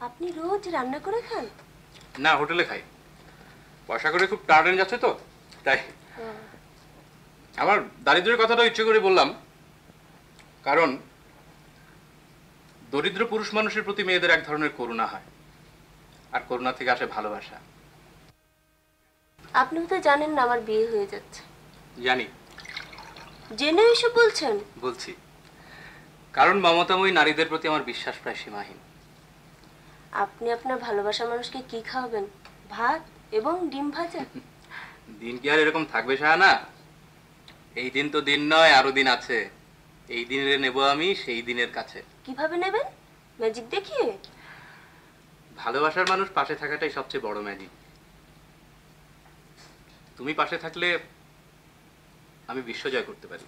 আপনি রোজ রান্না করে খান? না হোটেলে খাই। পয়সা করে খুব টার্ডেন যাচ্ছে তো তাই। আমার দারিদ্রের কথাটা ইচ্ছে করে বললাম কারণ দরিদ্র পুরুষ মানুষের প্রতি মেয়েদের এক ধরনের করুণা হয় আর করুণা থেকে আসে ভালোবাসা। আপনি তো জানেন না আমার বিয়ে হয়ে যাচ্ছে। জানি। জেনে এসে বলছেন? বলছি। কারণ মমতাময়ী নারীদের প্রতি আমার বিশ্বাস প্রায় সীমাহীন। আপনি আপনার ভালোবাসার মানুষকে কি খাওয়াবেন? ভাত এবং ডিম ভাজা? দিন কি আর এরকম থাকবে না এই দিন তো দিন নয় আরও দিন আছে। এই দিনের নেব আমি সেই দিনের কাছে। কীভাবে নেবেন? ম্যাজিক দেখিয়ে? ভালোবাসার মানুষ পাশে থাকাটাই সবচেয়ে বড় ম্যাজিক। তুমি পাশে থাকলে আমি বিশ্বজয় করতে পারি।